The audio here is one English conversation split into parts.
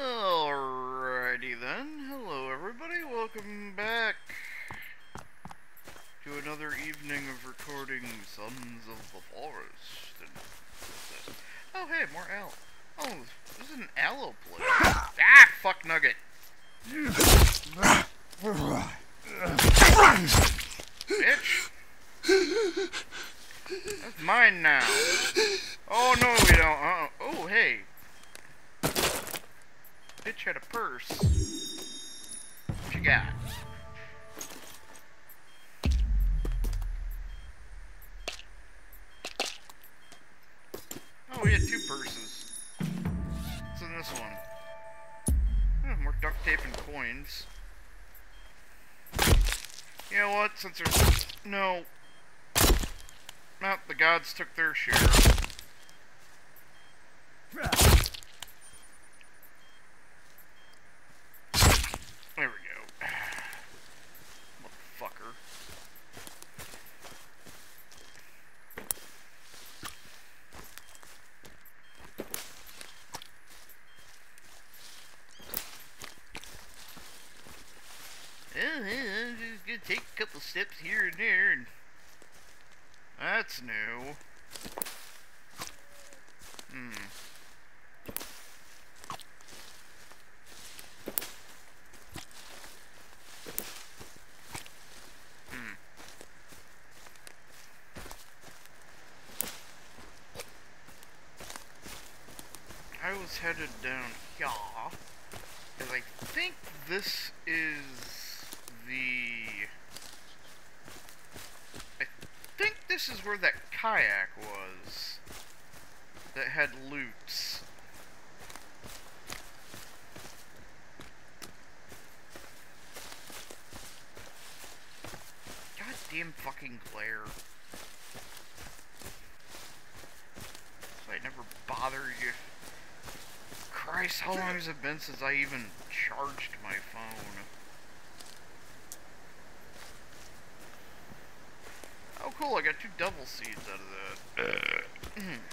Alrighty then. Hello everybody, welcome back to another evening of recording Sons of the Forest. And? Oh hey, more aloe. Oh, this is an aloe plant. Gods took their share. Oh, gonna take a couple steps here and there, and that's new. Hmm. Hmm. Was headed down here, because I think this is the... I think this is where that kayak was, that had loots. Goddamn fucking glare. So I never bothered you. Christ, how long has it been since I even charged my phone? Oh cool, I got two double seeds out of that.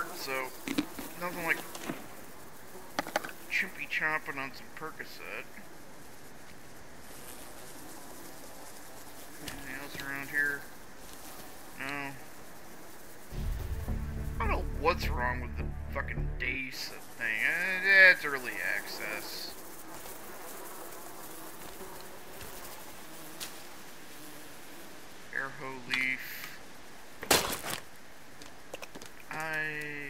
hurt, so nothing like chimpy chomping on some Percocet. Anything else around here? No. I don't know what's wrong with the fucking DACE thing. Eh, It's early access. arrowleaf. I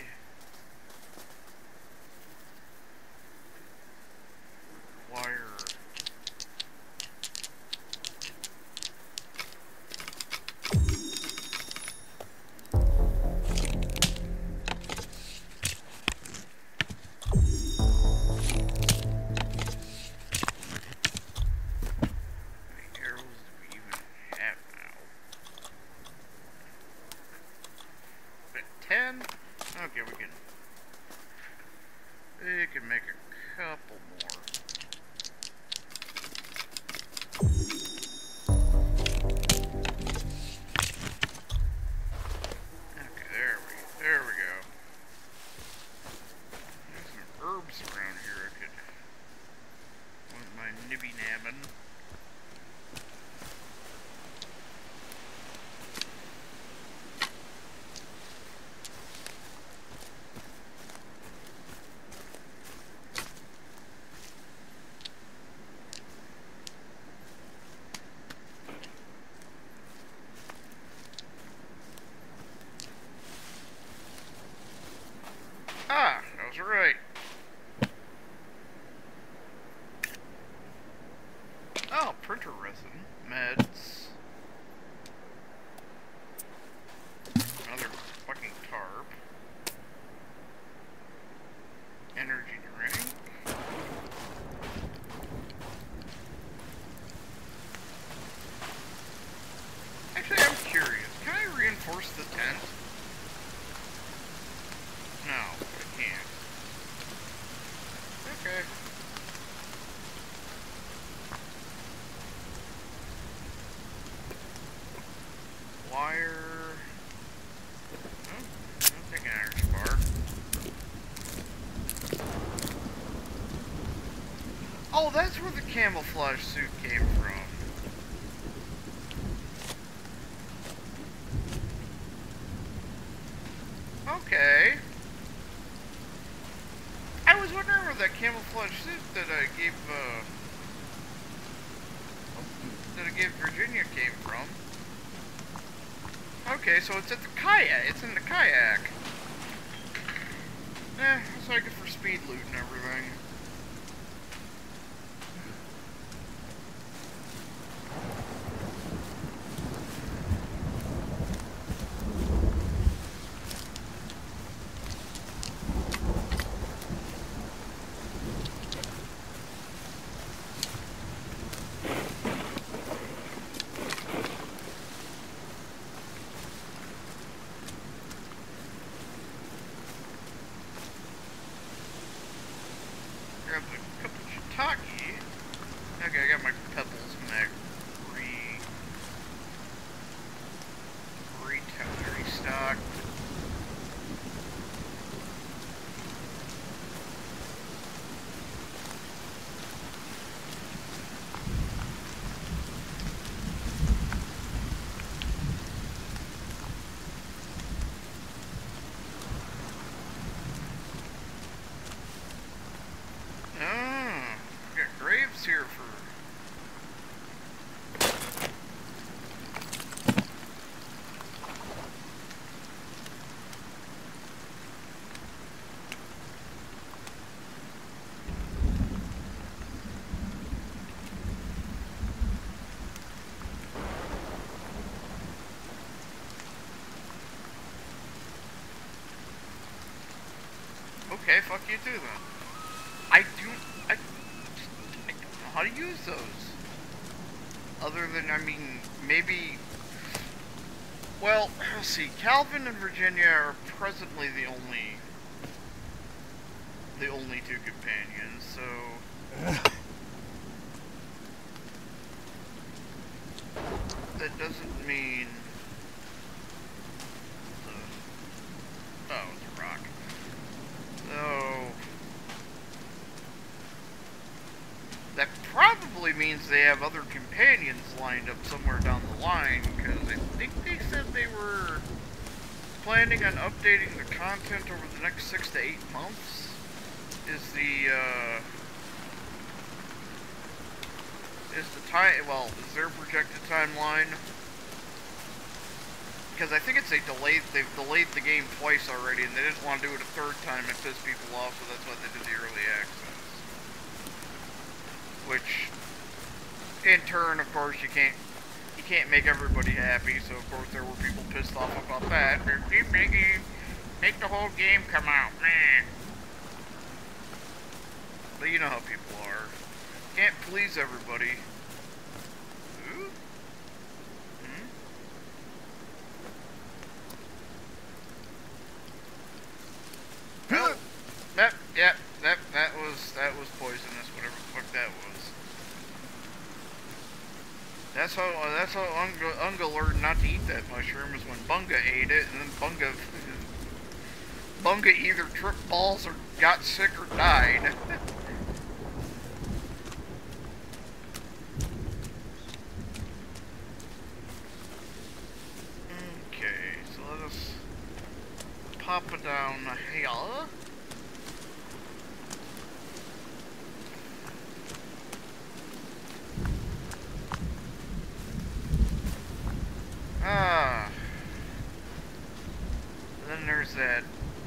camouflage suit came from. Okay. I was wondering where that camouflage suit that I gave, uh, that I gave Virginia came from. Okay, so it's at the kayak. It's in the kayak. Eh, that's like it for speed loot and everything. Grab a couple shiitake. Okay, I got my pebbles mag re re restocked. Oh, we got graves here for. Okay, fuck you too then. I do. I, I don't know how to use those. Other than, I mean, maybe. Well, let's see. Kelvin and Virginia are presently the only. The only two companions, so. That doesn't mean. The, oh, it's a rock. So. That probably means they have other companions lined up somewhere down the line, because I think they said they were planning on updating the content over the next six to eight months. Is the, uh, is the time, well, is their projected timeline? Because I think it's a delayed, they've delayed the game twice already, and they didn't want to do it a third time and piss people off, so that's why they did the early access which in turn of course you can't you can't make everybody happy so of course there were people pissed off about that. Make the whole game come out man. But you know how people are. Can't please everybody Ooh. Hmm? Well, that, yeah, that, that was, that was poisonous, whatever the fuck that was. That's how, uh, that's how Unga, Unga learned not to eat that mushroom, is when Bunga ate it, and then Bunga, Bunga either tripped balls or got sick or died. okay, so let us pop it down here. Ah. Then there's that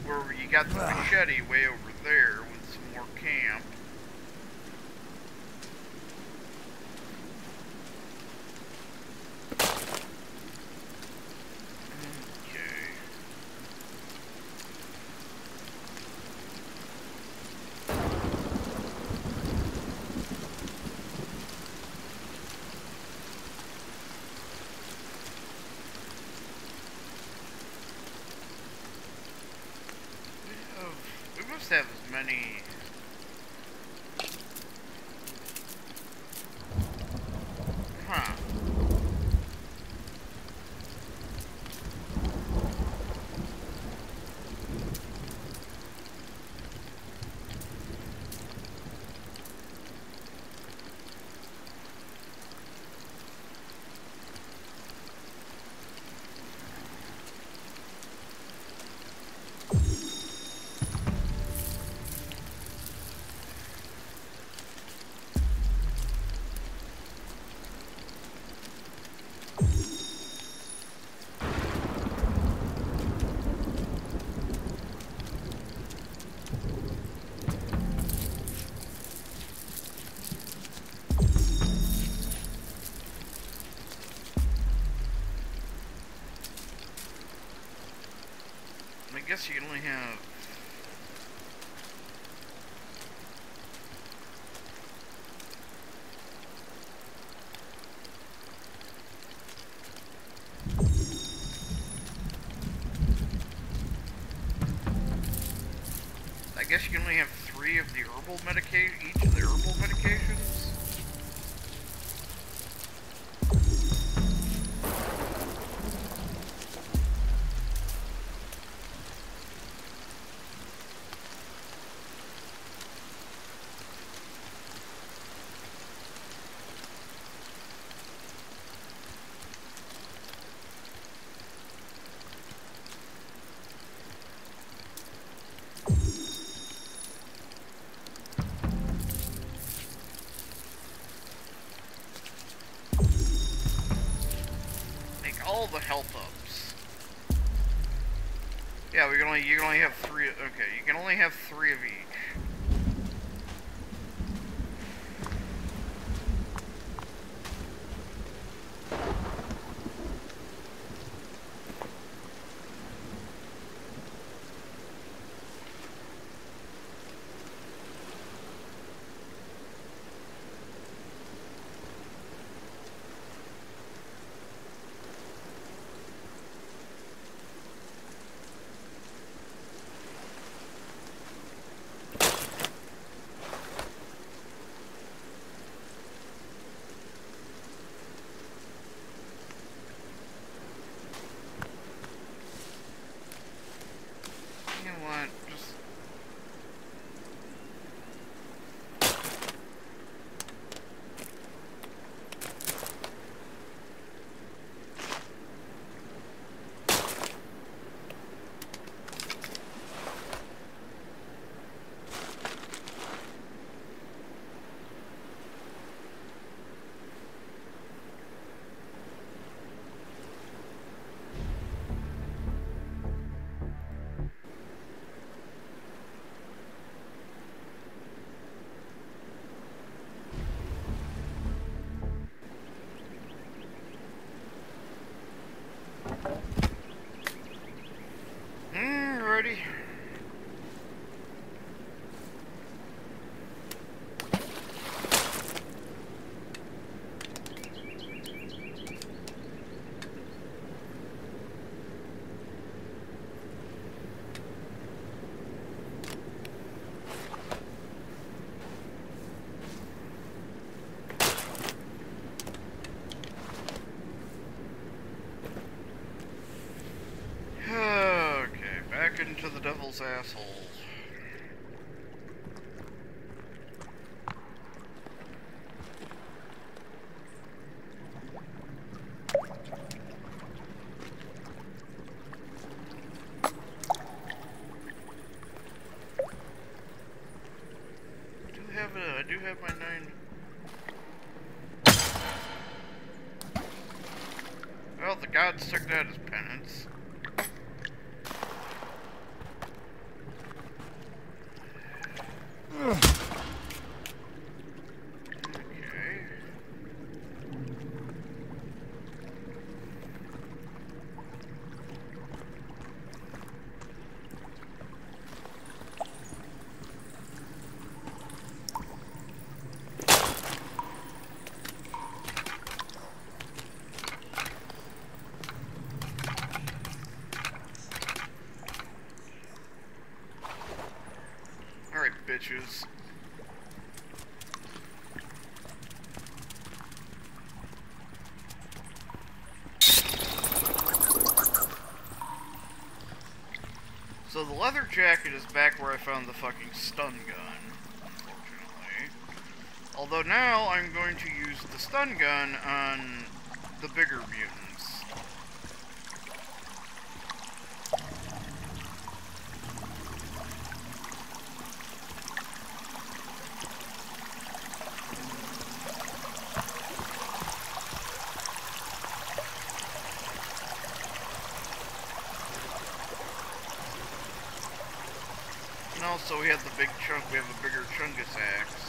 where you got the machete way over there with some more camp. Okay. must have as many. Huh. I guess you can only have. I guess you can only have three of the herbal medication, each of the herbal medications. Make all the health ups. Yeah, we can only you can only have three. Okay, you can only have three of each. You know what? Just mm, ready. Okay, back into the devil's asshole. I do have a, I do have my nine. Well, the gods took that as penance. Okay. Back where I found the fucking stun gun, unfortunately. Although now I'm going to use the stun gun on the bigger mutants. And also we have the big chunk, we have a bigger Chungus axe.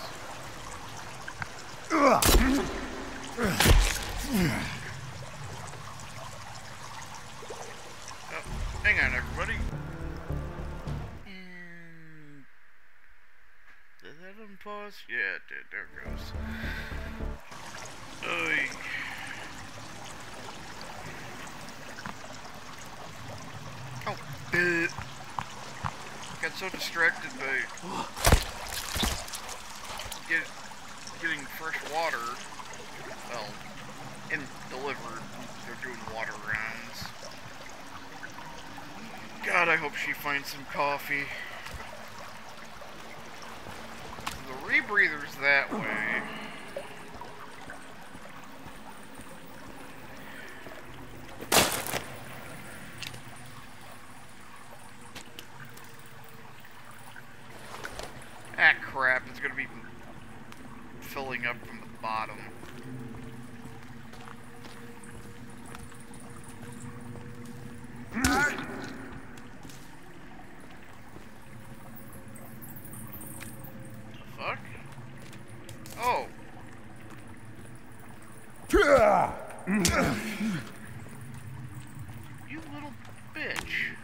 Oh, hang on everybody. And did that unpause? Yeah, it did. There it goes. Oy. Oh, bleh. Got so distracted by get, getting fresh water. Well, in delivered. They're doing water rounds. God, I hope she finds some coffee. The rebreather's that way. Ah, crap. It's gonna be filling up from the bottom. The fuck? Oh. You little bitch.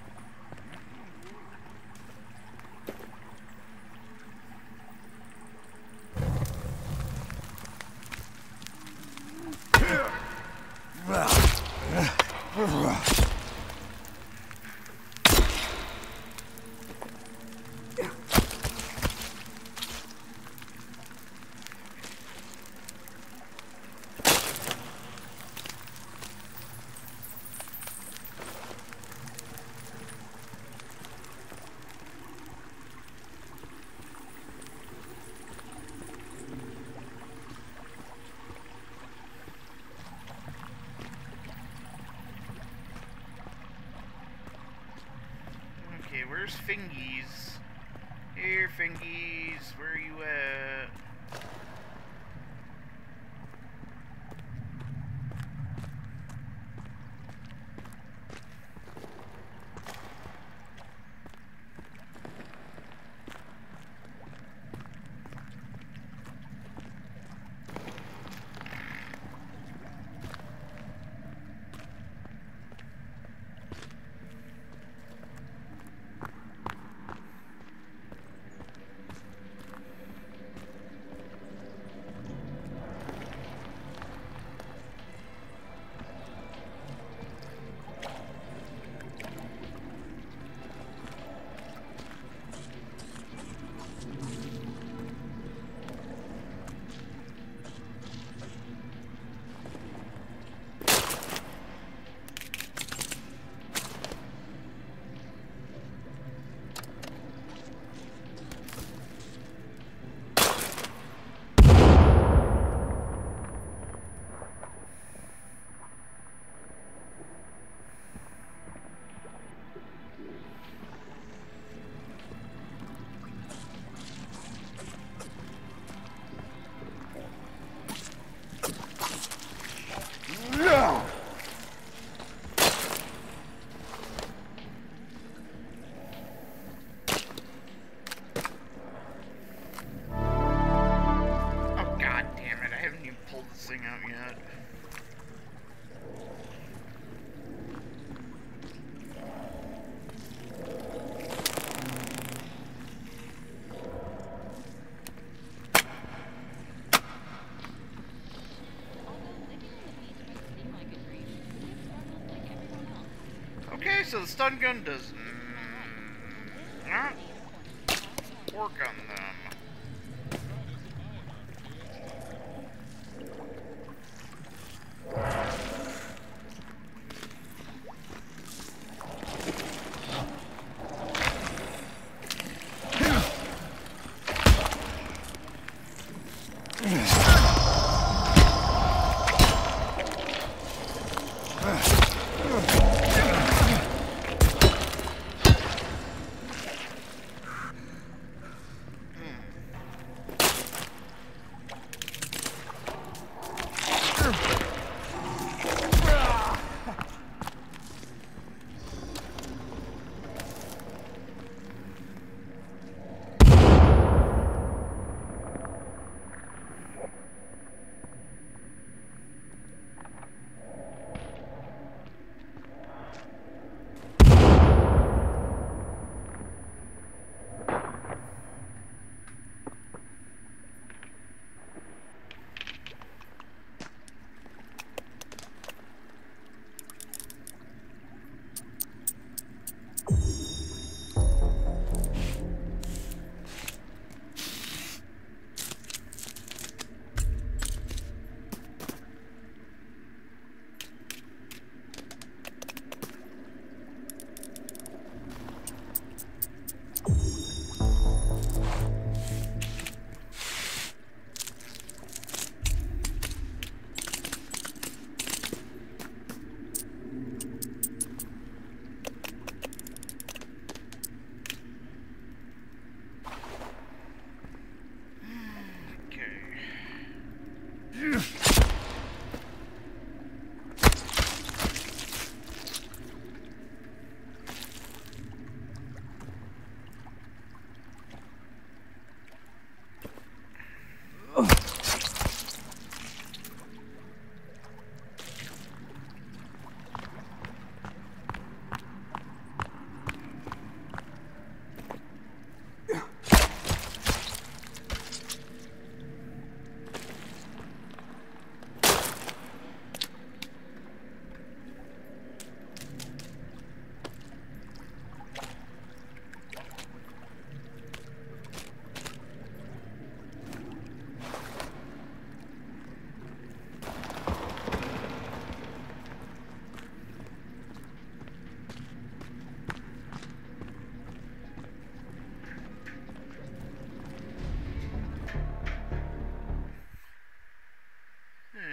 Okay, where's Fingies? Here, Fingies, where are you at? Stun gun does not work on them.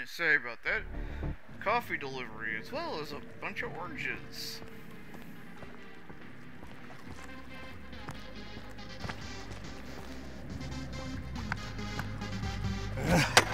Say about that. Coffee delivery, as well as a bunch of oranges. Ah,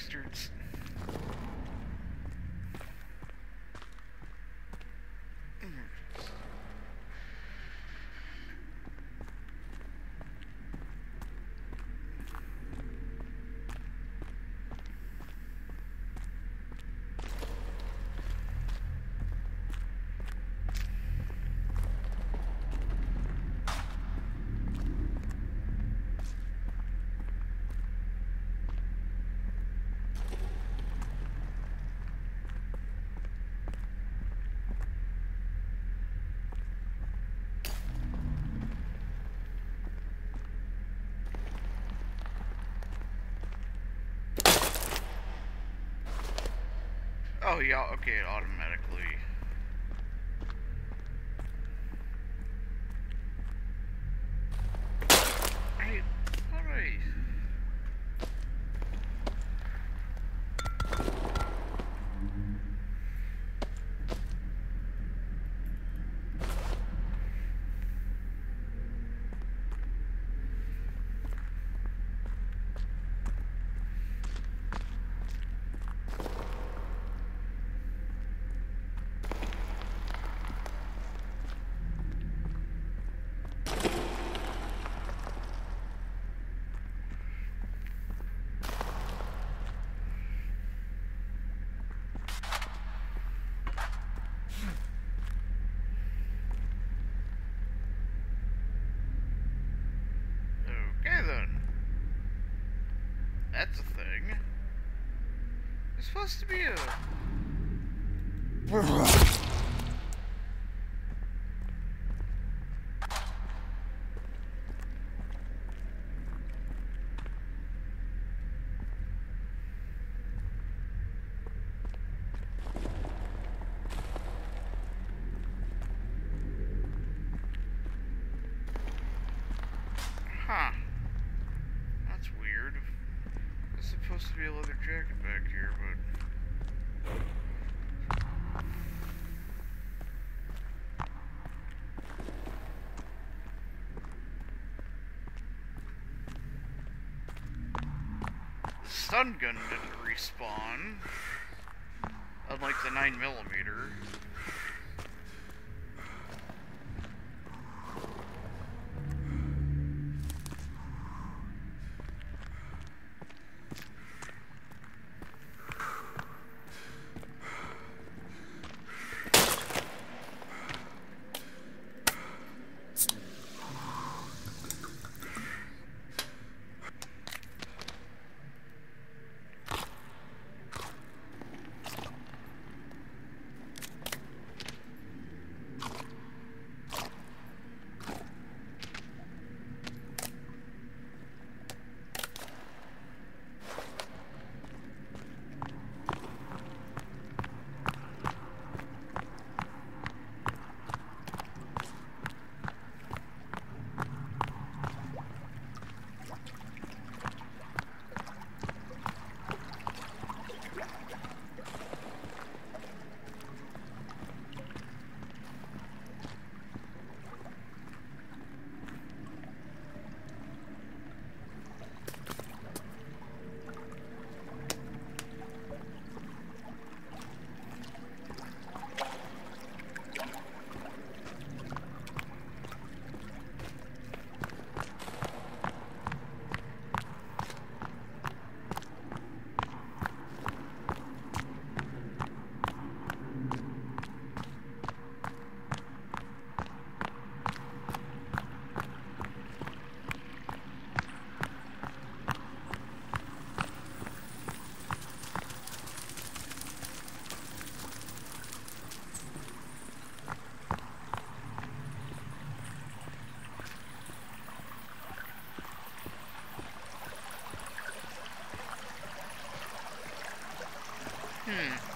bastards. Yeah, okay, it. Hey, alright. Okay then. That's a thing. It's supposed to be a. Huh. That's weird. There's supposed to be a leather jacket back here, but. The stun gun didn't respawn. Unlike the 9mm. Hmm.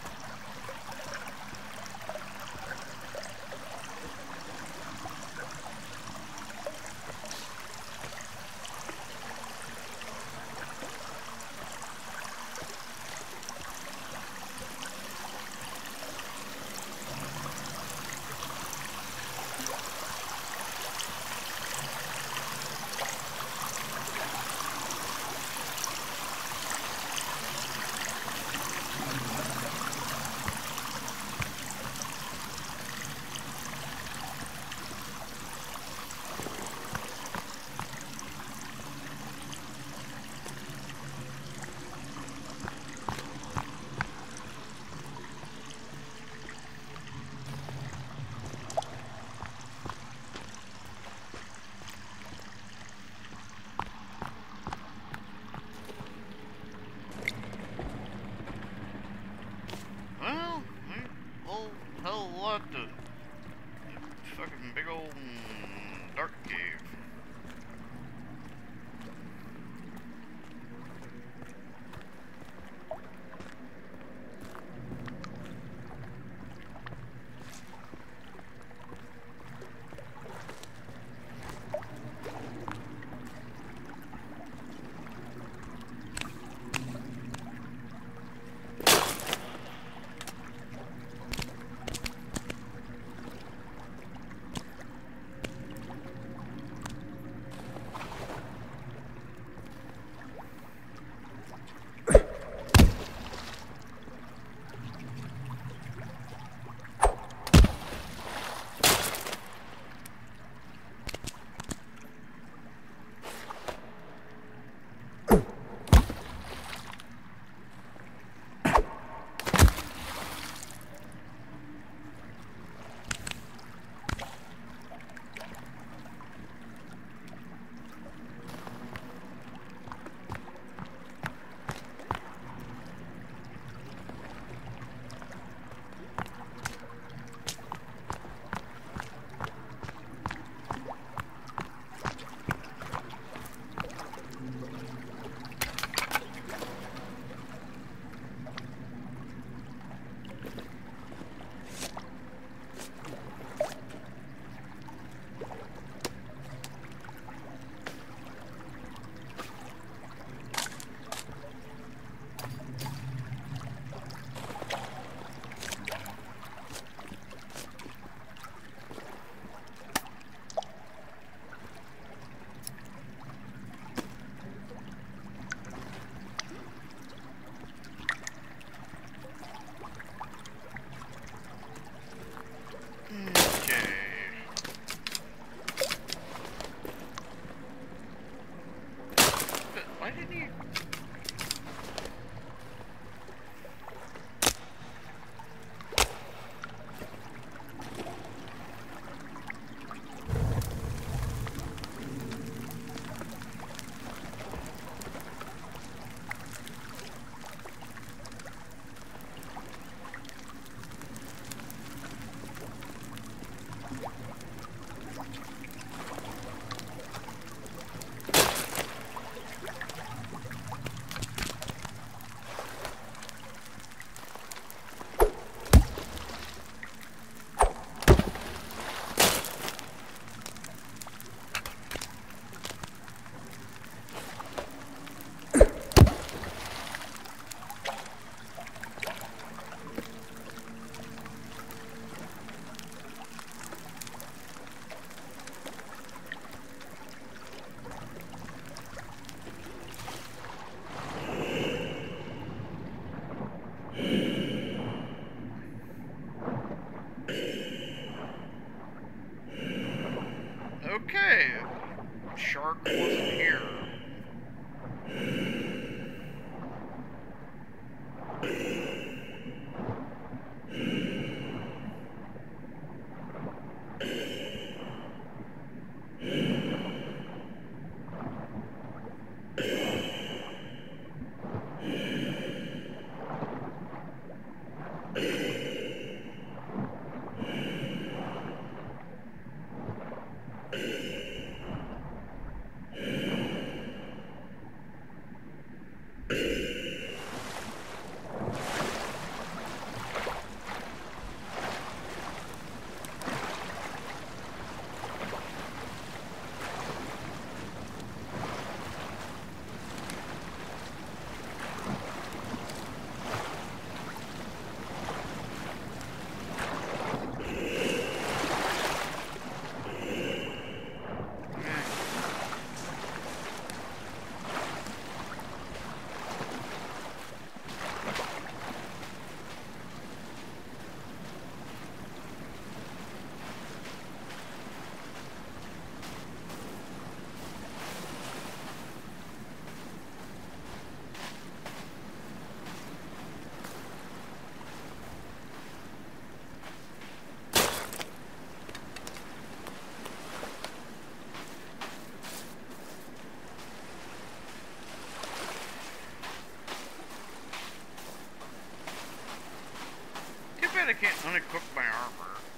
I can't unequip my armor.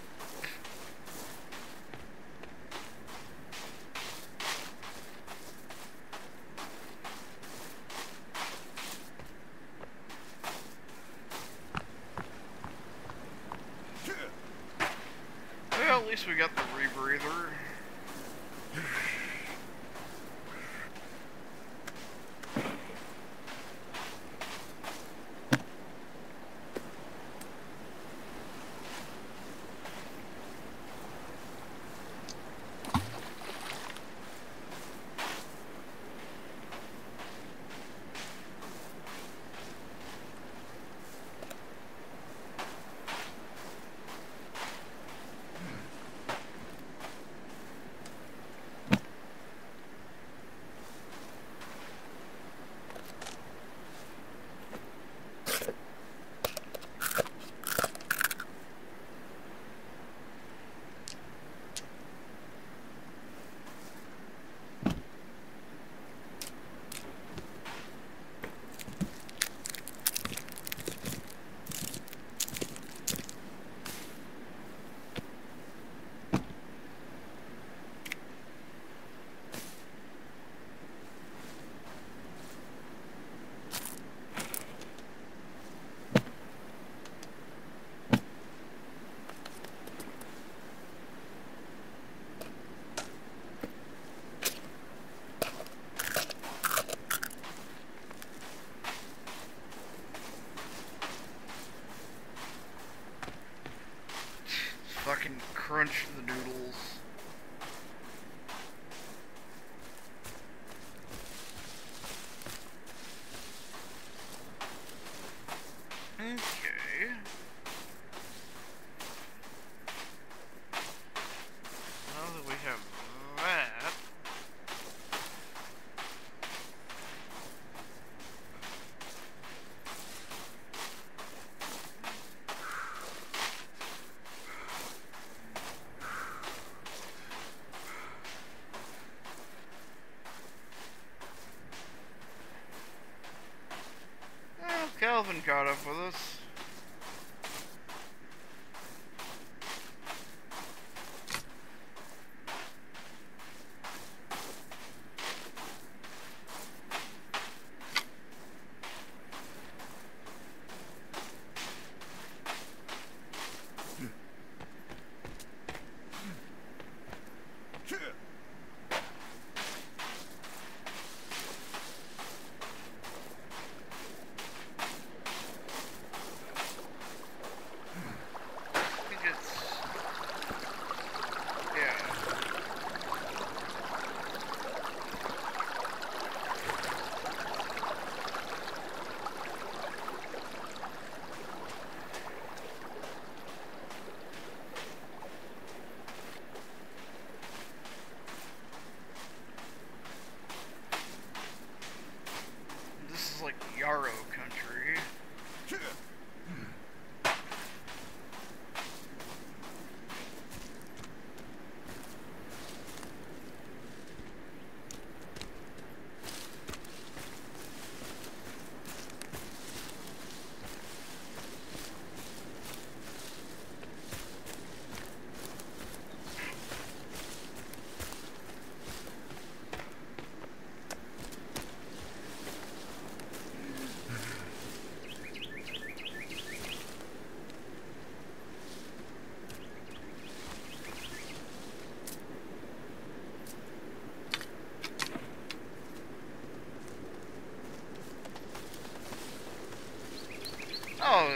Melvin caught up with us.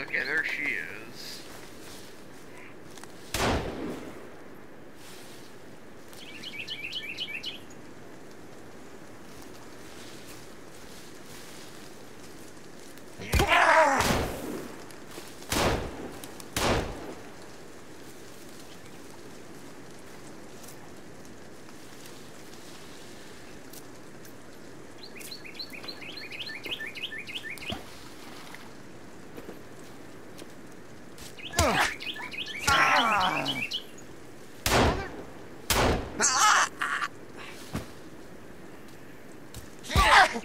together. Ha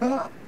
ha ha!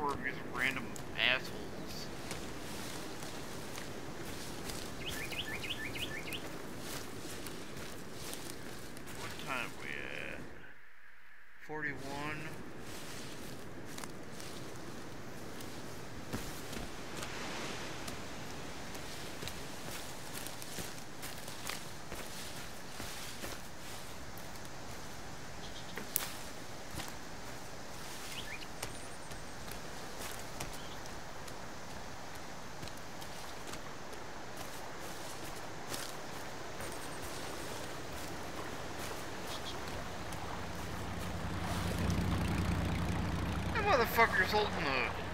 were music motherfucker's holding the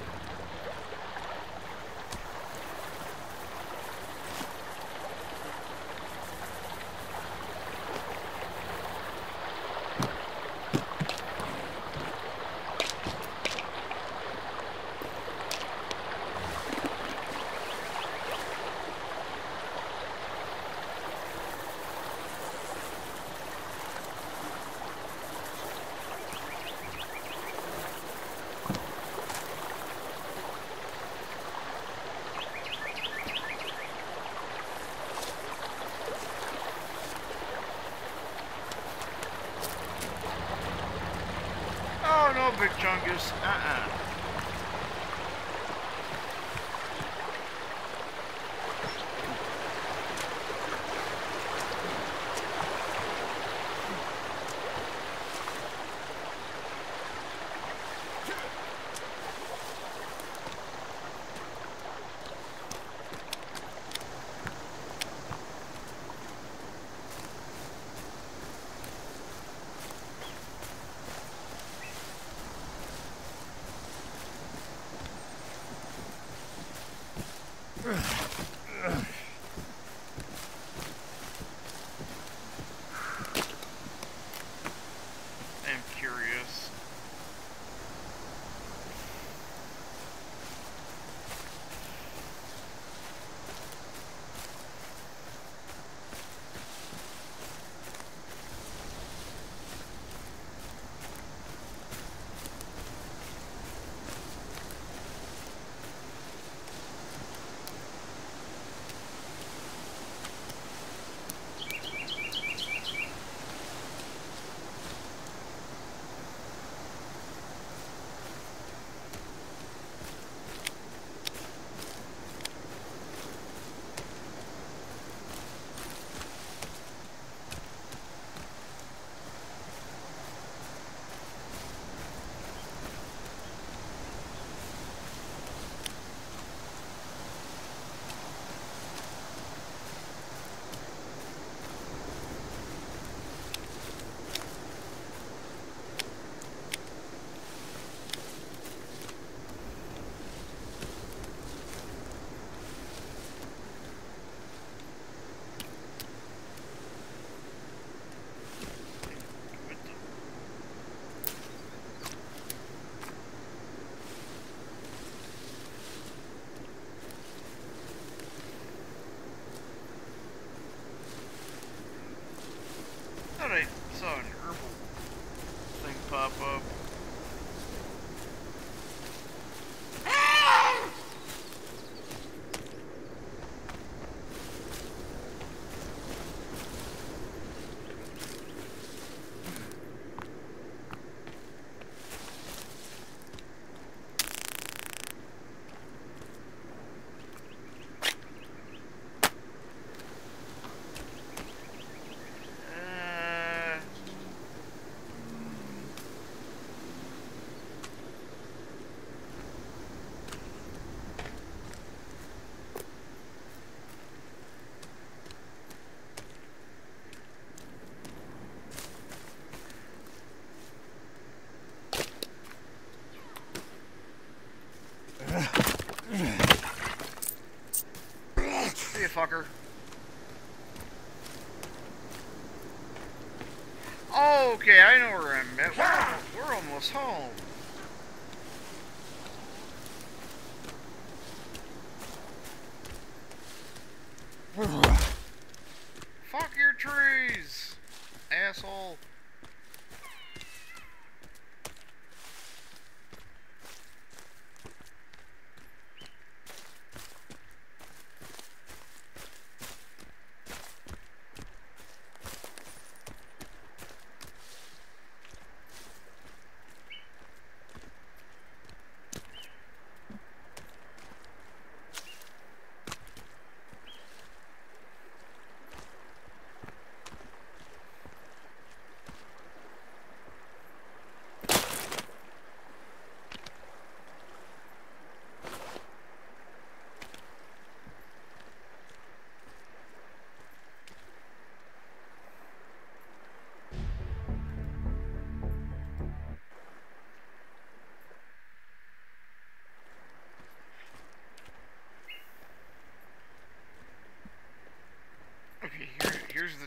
Stalker.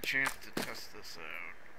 chance to test this out.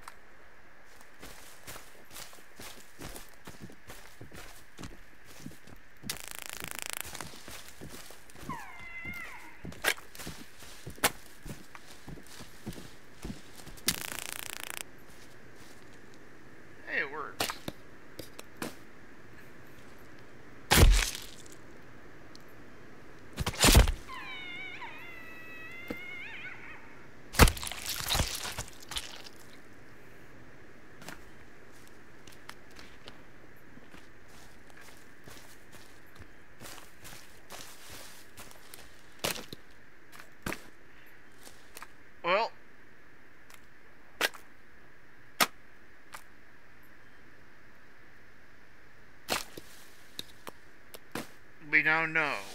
now know.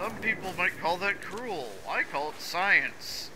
Some people might call that cruel. I call it science.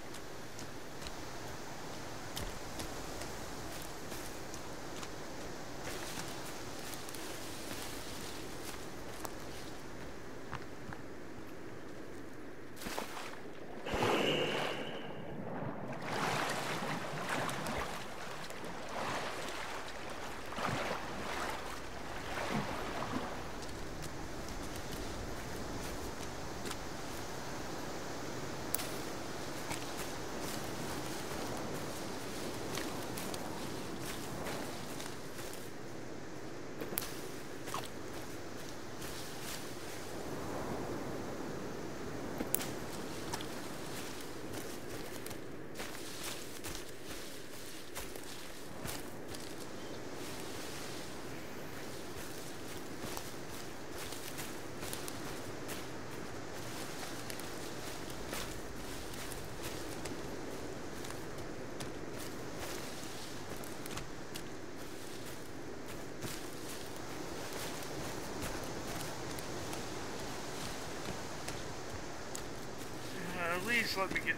Just let me get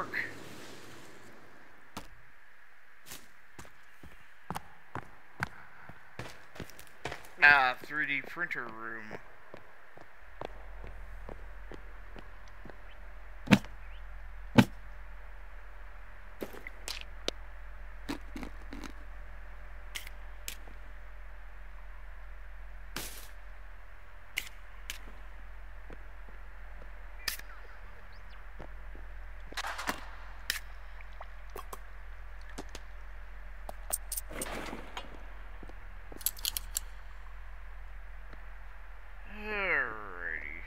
dark. Ah, 3D printer room. Alrighty.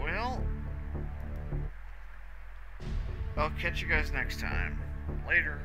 Well, I'll catch you guys next time. Later.